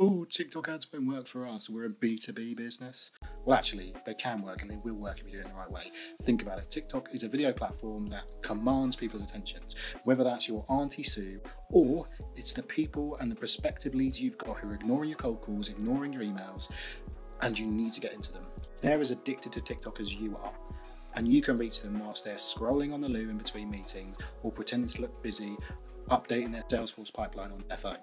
oh, TikTok ads won't work for us. We're a B2B business. Well, actually, they can work and they will work if you do it in the right way. Think about it TikTok is a video platform that commands people's attention, whether that's your Auntie Sue or it's the people and the prospective leads you've got who are ignoring your cold calls, ignoring your emails, and you need to get into them. They're as addicted to TikTok as you are. And you can reach them whilst they're scrolling on the loo in between meetings or pretending to look busy updating their Salesforce pipeline on their phone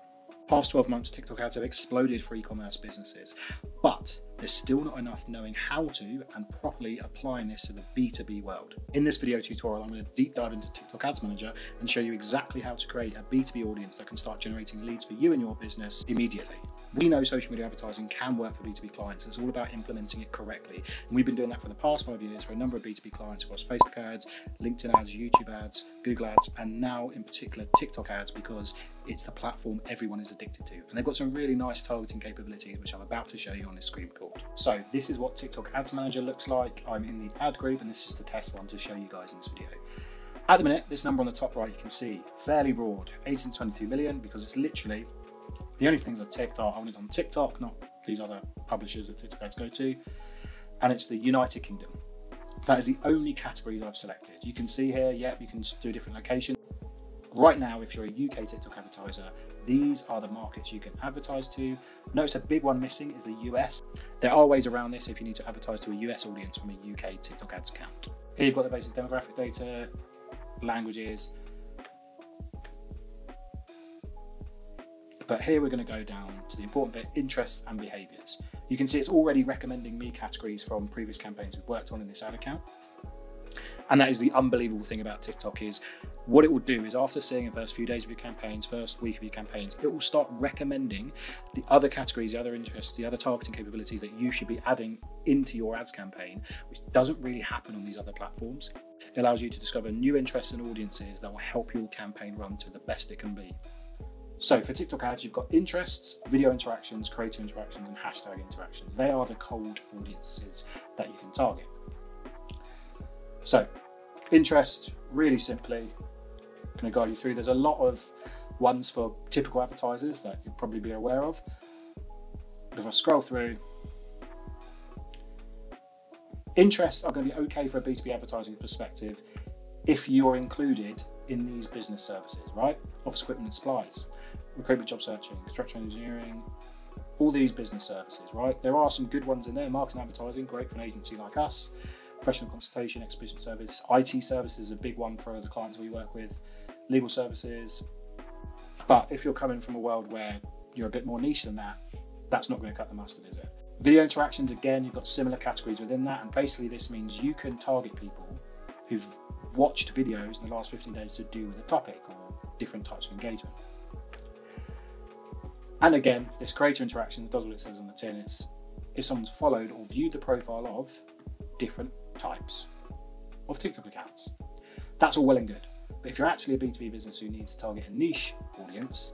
past 12 months, TikTok ads have exploded for e commerce businesses, but there's still not enough knowing how to and properly applying this to the B2B world. In this video tutorial, I'm going to deep dive into TikTok Ads Manager and show you exactly how to create a B2B audience that can start generating leads for you and your business immediately. We know social media advertising can work for B2B clients. It's all about implementing it correctly. And we've been doing that for the past five years for a number of B2B clients across Facebook ads, LinkedIn ads, YouTube ads, Google ads, and now in particular TikTok ads because it's the platform everyone is addicted to. And they've got some really nice targeting capabilities, which I'm about to show you on this screen record. So this is what TikTok Ads Manager looks like. I'm in the ad group and this is the test one to show you guys in this video. At the minute, this number on the top right, you can see fairly broad, 18 to 22 million, because it's literally the only things I've ticked are it on TikTok, not these other publishers that TikTok ads go to, and it's the United Kingdom. That is the only categories I've selected. You can see here, yep, you can do different locations. Right now, if you're a UK TikTok advertiser, these are the markets you can advertise to. Notice a big one missing is the US. There are ways around this if you need to advertise to a US audience from a UK TikTok ads account. Here you've got the basic demographic data, languages, But here we're going to go down to the important bit, interests and behaviours. You can see it's already recommending me categories from previous campaigns we've worked on in this ad account. And that is the unbelievable thing about TikTok is what it will do is after seeing the first few days of your campaigns, first week of your campaigns, it will start recommending the other categories, the other interests, the other targeting capabilities that you should be adding into your ads campaign, which doesn't really happen on these other platforms. It allows you to discover new interests and audiences that will help your campaign run to the best it can be. So for TikTok ads, you've got interests, video interactions, creator interactions, and hashtag interactions. They are the cold audiences that you can target. So interest, really simply, going to guide you through. There's a lot of ones for typical advertisers that you'll probably be aware of. If I scroll through, interests are going to be okay for a B2B advertising perspective if you're included in these business services, right? Office equipment and supplies recruitment job searching, construction engineering, all these business services, right? There are some good ones in there. Marketing advertising, great for an agency like us. Professional consultation, exhibition service, IT services is a big one for the clients we work with. Legal services. But if you're coming from a world where you're a bit more niche than that, that's not going to cut the mustard, is it? Video interactions, again, you've got similar categories within that. And basically, this means you can target people who've watched videos in the last 15 days to do with a topic or different types of engagement. And again, this creator interactions does what it says on the tin. It's if someone's followed or viewed the profile of different types of TikTok accounts. That's all well and good. But if you're actually a B2B business who needs to target a niche audience,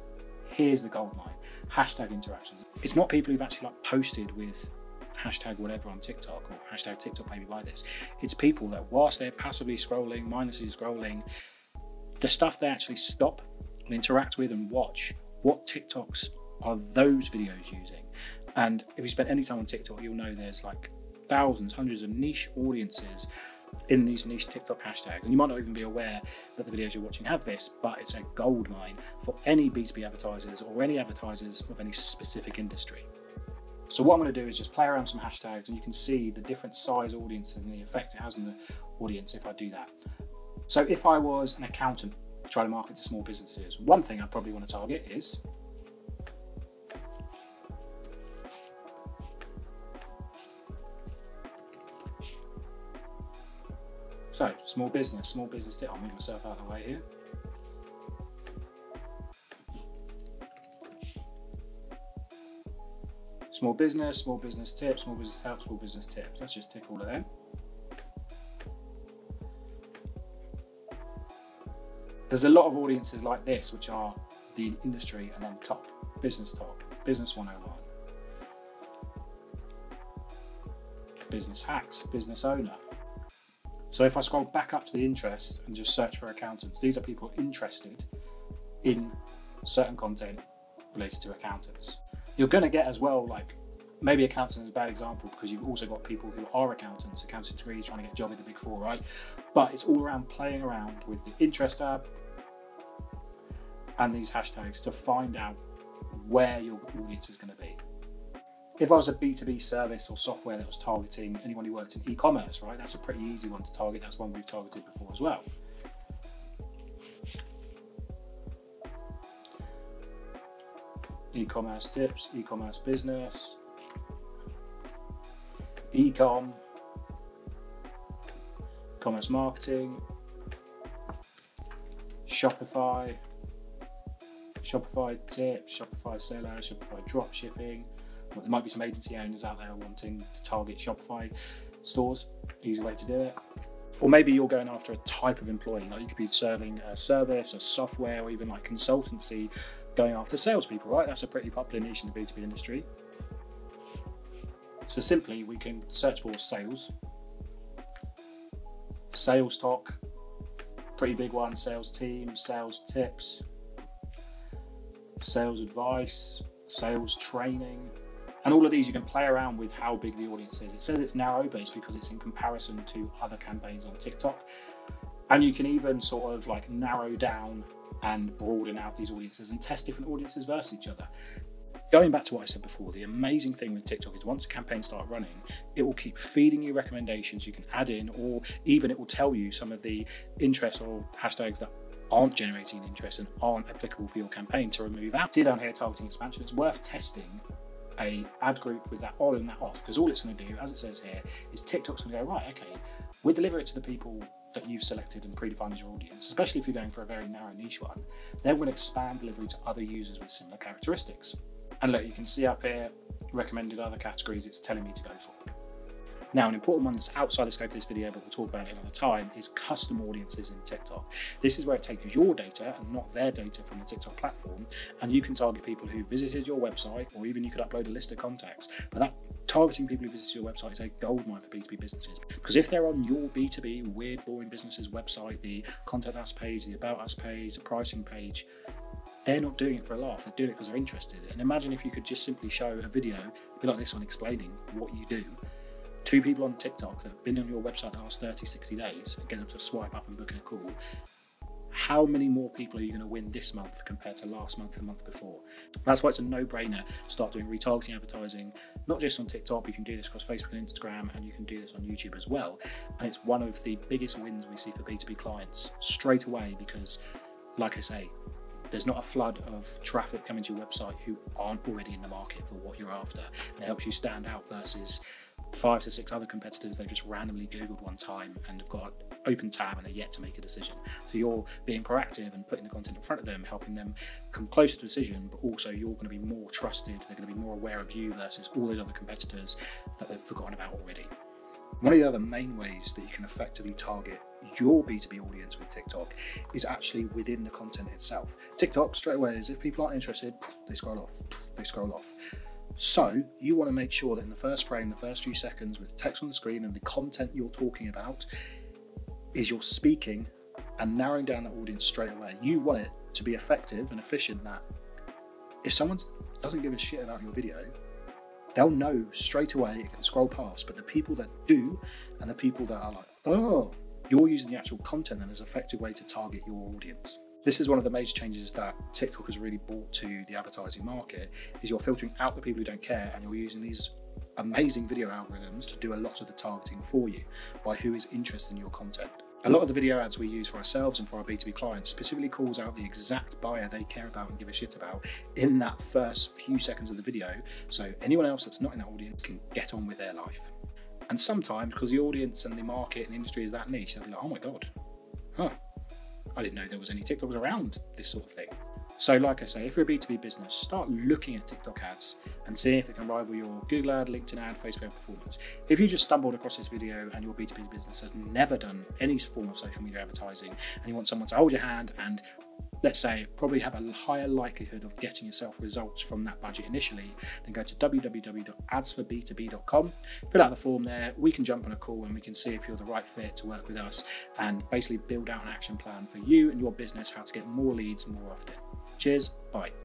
here's the gold mine. Hashtag interactions. It's not people who've actually like posted with hashtag whatever on TikTok or hashtag TikTok maybe buy this. It's people that whilst they're passively scrolling, mindlessly scrolling, the stuff they actually stop and interact with and watch what TikToks are those videos using? And if you spend any time on TikTok, you'll know there's like thousands, hundreds of niche audiences in these niche TikTok hashtags. And you might not even be aware that the videos you're watching have this, but it's a gold mine for any B2B advertisers or any advertisers of any specific industry. So what I'm going to do is just play around some hashtags and you can see the different size audiences and the effect it has on the audience if I do that. So if I was an accountant trying to market to small businesses, one thing I'd probably want to target is So, small business, small business tip. I'll move myself out of the way here. Small business, small business tips, small business help, small business tips. Let's just tick all of them. There's a lot of audiences like this, which are the industry and then top, business top, business 101, business hacks, business owner, so if I scroll back up to the interest and just search for accountants, these are people interested in certain content related to accountants. You're going to get as well, like maybe accountants is a bad example because you've also got people who are accountants, accounting degrees, trying to get a job in the big four, right? But it's all around playing around with the interest tab and these hashtags to find out where your audience is going to be. If I was a B2B service or software that was targeting anyone who worked in e-commerce, right, that's a pretty easy one to target. That's one we've targeted before as well. E-commerce tips, e-commerce business, e-com, commerce marketing, Shopify, Shopify tips, Shopify seller, Shopify drop shipping. Well, there might be some agency owners out there wanting to target Shopify stores. Easy way to do it. Or maybe you're going after a type of employee, like you could be serving a service, a software, or even like consultancy, going after salespeople, right? That's a pretty popular niche in the B2B industry. So simply, we can search for sales, sales talk, pretty big one, sales team, sales tips, sales advice, sales training, and all of these you can play around with how big the audience is. It says it's narrow based because it's in comparison to other campaigns on TikTok. And you can even sort of like narrow down and broaden out these audiences and test different audiences versus each other. Going back to what I said before, the amazing thing with TikTok is once a campaign starts running, it will keep feeding you recommendations you can add in, or even it will tell you some of the interests or hashtags that aren't generating interest and aren't applicable for your campaign to remove out. See down here, targeting expansion, it's worth testing a ad group with that on and that off because all it's going to do, as it says here, is TikTok's going to go, right, okay, we'll deliver it to the people that you've selected and predefined as your audience, especially if you're going for a very narrow niche one. Then we'll expand delivery to other users with similar characteristics. And look, you can see up here, recommended other categories it's telling me to go for. Now, an important one that's outside the scope of this video, but we'll talk about it another time, is custom audiences in TikTok. This is where it takes your data and not their data from the TikTok platform, and you can target people who visited your website, or even you could upload a list of contacts. But that targeting people who visit your website is a goldmine for B2B businesses. Because if they're on your B2B weird, boring businesses website, the contact us page, the about us page, the pricing page, they're not doing it for a laugh, they're doing it because they're interested. And imagine if you could just simply show a video, a bit like this one, explaining what you do to people on TikTok that have been on your website the last 30, 60 days and get them to swipe up and book in a call, how many more people are you going to win this month compared to last month, the month before? That's why it's a no-brainer to start doing retargeting advertising, not just on TikTok, you can do this across Facebook and Instagram, and you can do this on YouTube as well. And it's one of the biggest wins we see for B2B clients straight away because, like I say, there's not a flood of traffic coming to your website who aren't already in the market for what you're after. And it helps you stand out versus five to six other competitors they've just randomly Googled one time and have got open tab and are yet to make a decision. So you're being proactive and putting the content in front of them, helping them come close to decision, but also you're going to be more trusted, they're going to be more aware of you versus all those other competitors that they've forgotten about already. One of the other main ways that you can effectively target your B2B audience with TikTok is actually within the content itself. TikTok, straight away, is if people aren't interested, they scroll off, they scroll off. So you want to make sure that in the first frame, the first few seconds with text on the screen and the content you're talking about is you're speaking and narrowing down that audience straight away. You want it to be effective and efficient that if someone doesn't give a shit about your video, they'll know straight away it can scroll past. But the people that do and the people that are like, oh, you're using the actual content then as an effective way to target your audience. This is one of the major changes that TikTok has really brought to the advertising market is you're filtering out the people who don't care and you're using these amazing video algorithms to do a lot of the targeting for you by who is interested in your content. A lot of the video ads we use for ourselves and for our B2B clients specifically calls out the exact buyer they care about and give a shit about in that first few seconds of the video so anyone else that's not in that audience can get on with their life. And sometimes, because the audience and the market and the industry is that niche, they'll be like, oh my god, huh, I didn't know there was any TikToks around this sort of thing. So, like I say, if you're a B2B business, start looking at TikTok ads and see if it can rival your Google ad, LinkedIn ad, Facebook ad performance. If you just stumbled across this video and your B2B business has never done any form of social media advertising and you want someone to hold your hand and let's say, probably have a higher likelihood of getting yourself results from that budget initially, then go to www.adsforb2b.com, fill out the form there, we can jump on a call and we can see if you're the right fit to work with us and basically build out an action plan for you and your business, how to get more leads more often. Cheers, bye.